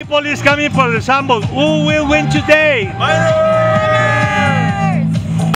People is coming for the sample. Who will win today?